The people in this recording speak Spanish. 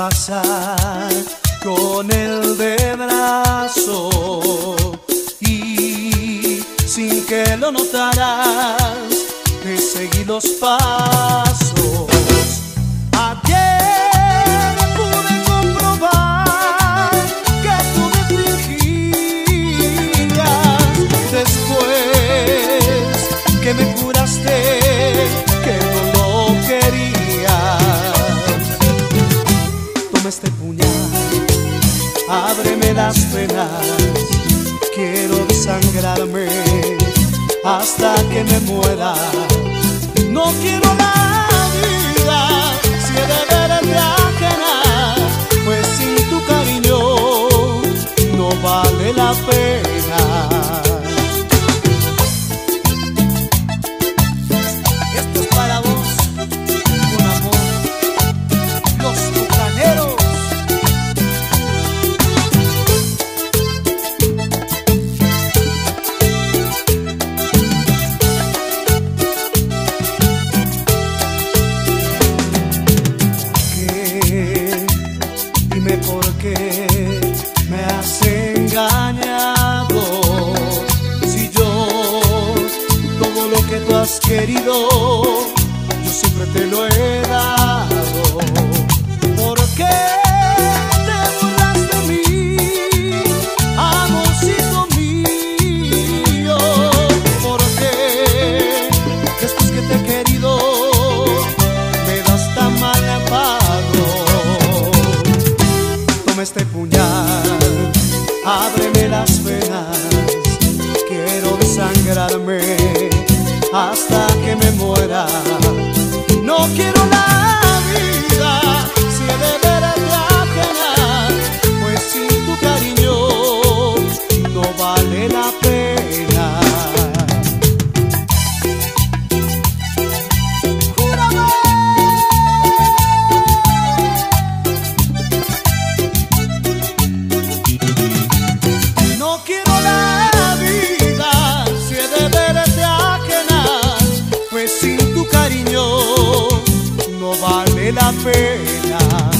pasar con el de brazo y sin que lo notaras te seguí los pasos. Este puñal, ábreme las penas, quiero desangrarme hasta que me muera. No quiero la vida si he de verte ajena, pues sin tu cariño no vale la pena. Qué me has engañado. Si yo todo lo que tú has querido, yo siempre te lo he ábreme las venas, quiero desangrarme hasta que me muera. No quiero la la pena.